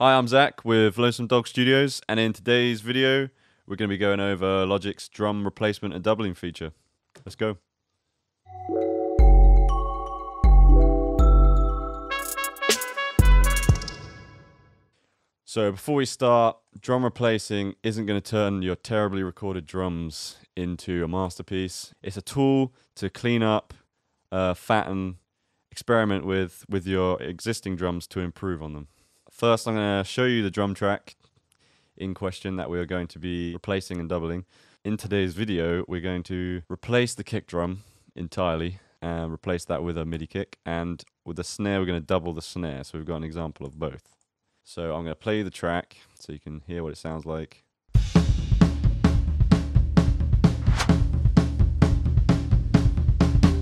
Hi, I'm Zach with Lonesome Dog Studios, and in today's video, we're going to be going over Logic's drum replacement and doubling feature. Let's go. So before we start, drum replacing isn't going to turn your terribly recorded drums into a masterpiece. It's a tool to clean up, uh, fatten, experiment with with your existing drums to improve on them. First, I'm going to show you the drum track in question that we're going to be replacing and doubling. In today's video, we're going to replace the kick drum entirely and replace that with a MIDI kick. And with the snare, we're going to double the snare. So we've got an example of both. So I'm going to play the track so you can hear what it sounds like.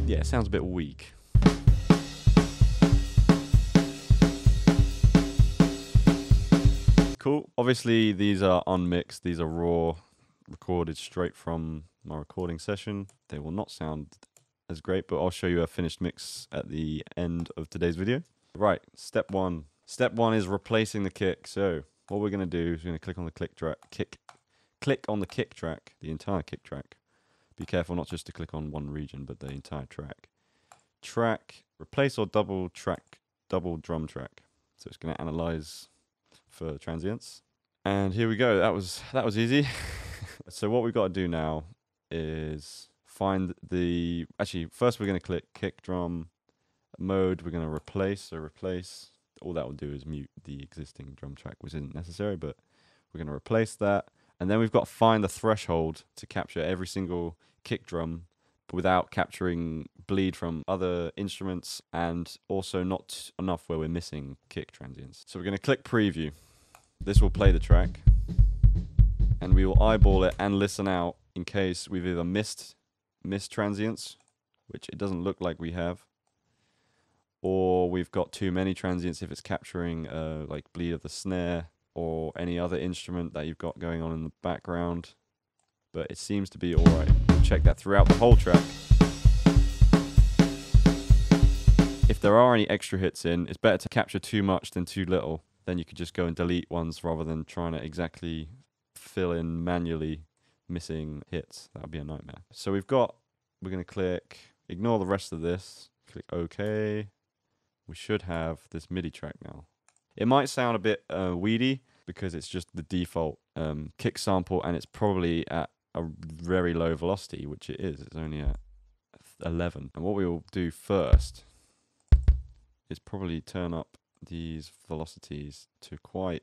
Yeah, it sounds a bit weak. Cool. Obviously, these are unmixed. These are raw, recorded straight from my recording session. They will not sound as great, but I'll show you a finished mix at the end of today's video. Right, step one. Step one is replacing the kick. So what we're going to do is we're going to click on the click track, kick, click on the kick track, the entire kick track. Be careful not just to click on one region, but the entire track. Track, replace or double track, double drum track. So it's going to analyze for transients. And here we go. That was that was easy. so what we've got to do now is find the actually first we're going to click kick drum mode. We're going to replace. So replace. All that will do is mute the existing drum track, which isn't necessary. But we're going to replace that, and then we've got to find the threshold to capture every single kick drum without capturing bleed from other instruments and also not enough where we're missing kick transients. So we're going to click preview. This will play the track and we will eyeball it and listen out in case we've either missed missed transients, which it doesn't look like we have, or we've got too many transients if it's capturing uh, like bleed of the snare or any other instrument that you've got going on in the background. But it seems to be alright. Check that throughout the whole track. If there are any extra hits in, it's better to capture too much than too little. Then you could just go and delete ones rather than trying to exactly fill in manually missing hits. That would be a nightmare. So we've got, we're going to click, ignore the rest of this, click OK. We should have this MIDI track now. It might sound a bit uh, weedy because it's just the default um, kick sample and it's probably at a very low velocity, which it is. It's only at 11. And what we will do first is probably turn up these velocities to quite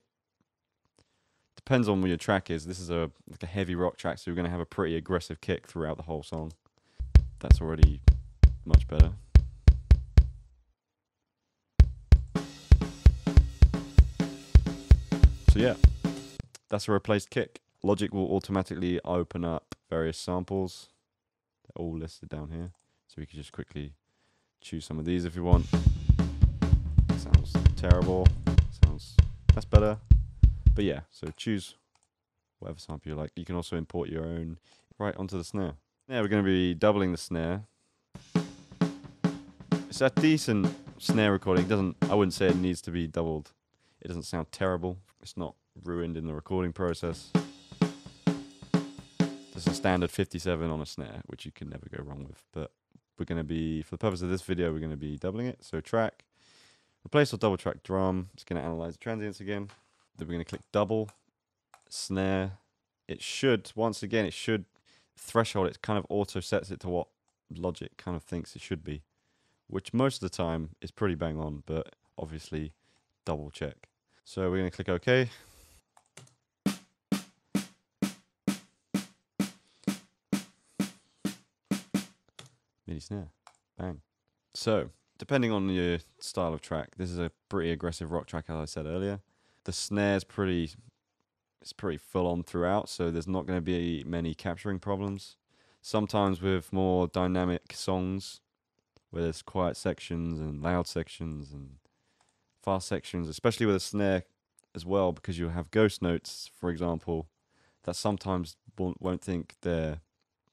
depends on where your track is. This is a like a heavy rock track, so you're going to have a pretty aggressive kick throughout the whole song. That's already much better. So yeah, that's a replaced kick. Logic will automatically open up various samples. They're all listed down here. So we can just quickly choose some of these if you want. Sounds terrible. Sounds that's better. But yeah, so choose whatever sample you like. You can also import your own right onto the snare. Now we're going to be doubling the snare. It's a decent snare recording. It doesn't I wouldn't say it needs to be doubled. It doesn't sound terrible. It's not ruined in the recording process. There's a standard 57 on a snare, which you can never go wrong with. But we're going to be, for the purpose of this video, we're going to be doubling it. So track, replace or double track drum. It's going to analyze the transients again. Then we're going to click double, snare. It should, once again, it should threshold. It kind of auto sets it to what Logic kind of thinks it should be, which most of the time is pretty bang on, but obviously double check. So we're going to click OK. MIDI snare. Bang. So, depending on your style of track, this is a pretty aggressive rock track, as I said earlier. The snare's pretty, it's pretty full on throughout, so there's not going to be many capturing problems. Sometimes with more dynamic songs, where there's quiet sections and loud sections and fast sections, especially with a snare as well, because you'll have ghost notes, for example, that sometimes won't, won't think they're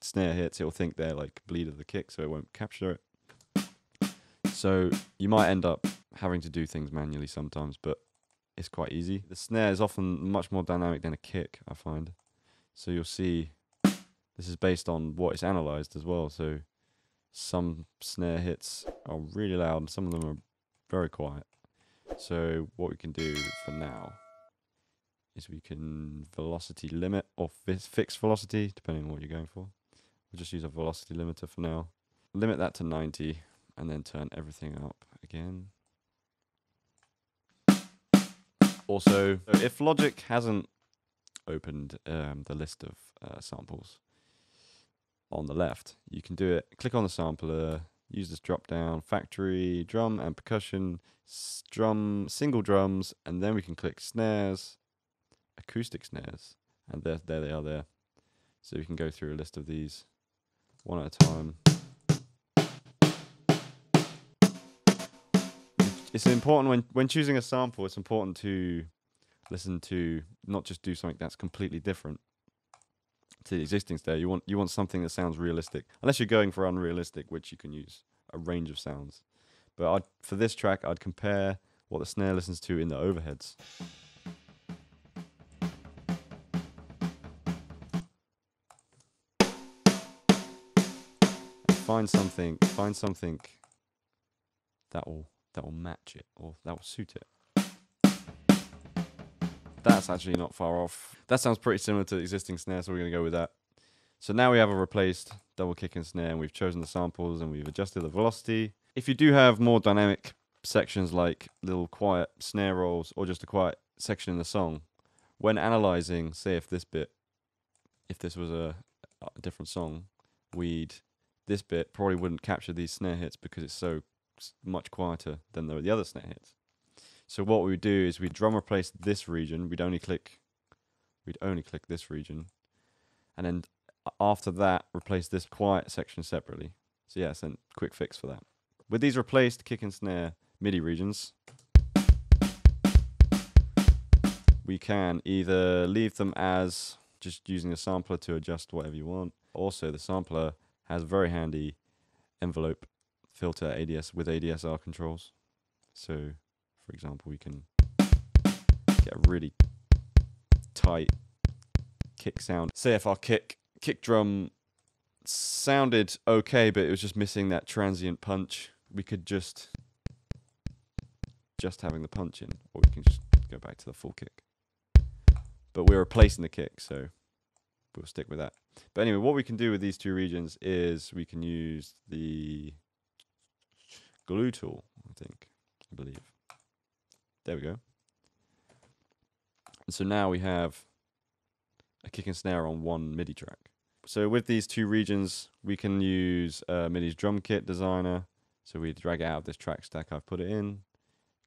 snare hits, it'll think they're like bleed of the kick, so it won't capture it. So you might end up having to do things manually sometimes, but it's quite easy. The snare is often much more dynamic than a kick, I find. So you'll see this is based on what is analyzed as well. So some snare hits are really loud and some of them are very quiet. So what we can do for now is we can velocity limit or fix velocity, depending on what you're going for. We'll just use a velocity limiter for now. Limit that to 90 and then turn everything up again. Also, if Logic hasn't opened um, the list of uh, samples on the left, you can do it. Click on the sampler, use this drop down, factory, drum and percussion, drum, single drums, and then we can click snares, acoustic snares, and there, there they are there. So we can go through a list of these one at a time. It's important when, when choosing a sample, it's important to listen to not just do something that's completely different to the existing snare. You want you want something that sounds realistic. Unless you're going for unrealistic, which you can use a range of sounds. But I'd, for this track, I'd compare what the snare listens to in the overheads. Find something find something that will that will match it or that will suit it. That's actually not far off. That sounds pretty similar to the existing snare, so we're going to go with that. So now we have a replaced double kick and snare, and we've chosen the samples and we've adjusted the velocity. If you do have more dynamic sections like little quiet snare rolls or just a quiet section in the song, when analyzing, say if this bit, if this was a, a different song, we'd this bit probably wouldn't capture these snare hits because it's so much quieter than the, the other snare hits. So what we would do is we drum replace this region. We'd only click, we'd only click this region, and then after that replace this quiet section separately. So yeah, so quick fix for that. With these replaced kick and snare MIDI regions, we can either leave them as just using a sampler to adjust whatever you want. Also, the sampler has a very handy envelope filter ADS with ADSR controls. So, for example, we can get a really tight kick sound. Our kick kick drum sounded okay, but it was just missing that transient punch, we could just just having the punch in, or we can just go back to the full kick. But we're replacing the kick, so we'll stick with that. But anyway, what we can do with these two regions is we can use the glue tool, I think, I believe. There we go. And so now we have a kick and snare on one MIDI track. So with these two regions, we can use uh, MIDI's drum kit designer. So we drag it out of this track stack I've put it in,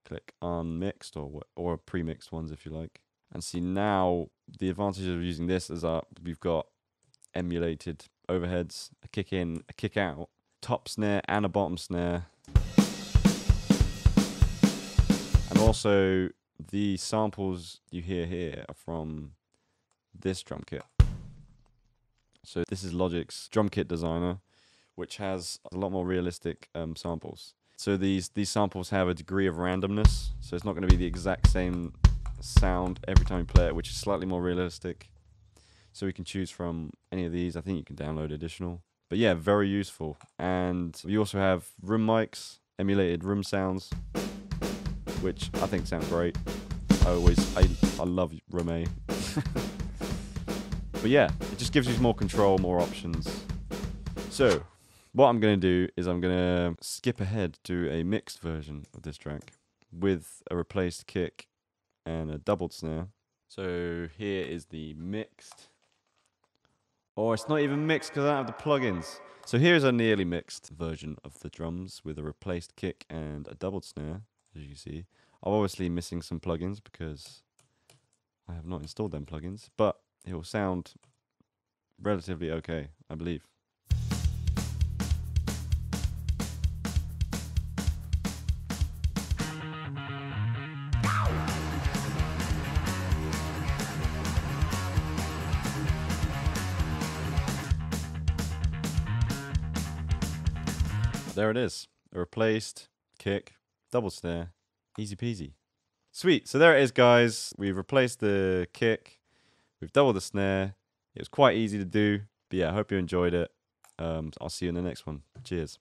click unmixed or or pre-mixed ones if you like. And see now the advantage of using this is that we've got emulated overheads, a kick in, a kick out, top snare and a bottom snare. And also the samples you hear here are from this drum kit. So this is Logic's drum kit designer, which has a lot more realistic um, samples. So these these samples have a degree of randomness, so it's not going to be the exact same sound every time you play it, which is slightly more realistic. So we can choose from any of these. I think you can download additional. But yeah, very useful. And we also have room mics, emulated room sounds, which I think sound great. I always, I, I love room A. but yeah, it just gives you more control, more options. So, what I'm going to do is I'm going to skip ahead to a mixed version of this track with a replaced kick and a doubled snare. So here is the mixed. Oh, it's not even mixed because I don't have the plugins. So here's a nearly mixed version of the drums with a replaced kick and a doubled snare, as you see. I'm obviously missing some plugins because I have not installed them plugins, but it will sound relatively okay, I believe. There it is. A replaced kick, double snare, easy peasy. Sweet. So there it is, guys. We've replaced the kick. We've doubled the snare. It was quite easy to do. But yeah, I hope you enjoyed it. Um, I'll see you in the next one. Cheers.